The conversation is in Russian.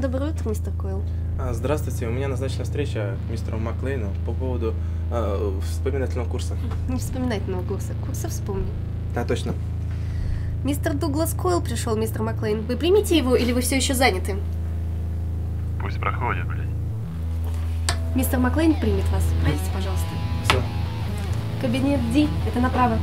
Доброе утро, мистер Койл. А, здравствуйте, у меня назначена встреча к мистеру Маклейну по поводу э, вспоминательного курса. Не вспоминательного курса. Курса вспомни. Да, точно. Мистер Дуглас Койл пришел, мистер Маклейн. Вы примите его или вы все еще заняты? Пусть проходит, блядь. Мистер Маклейн примет вас. Пройдите, пожалуйста. Все. Кабинет Ди, это направо.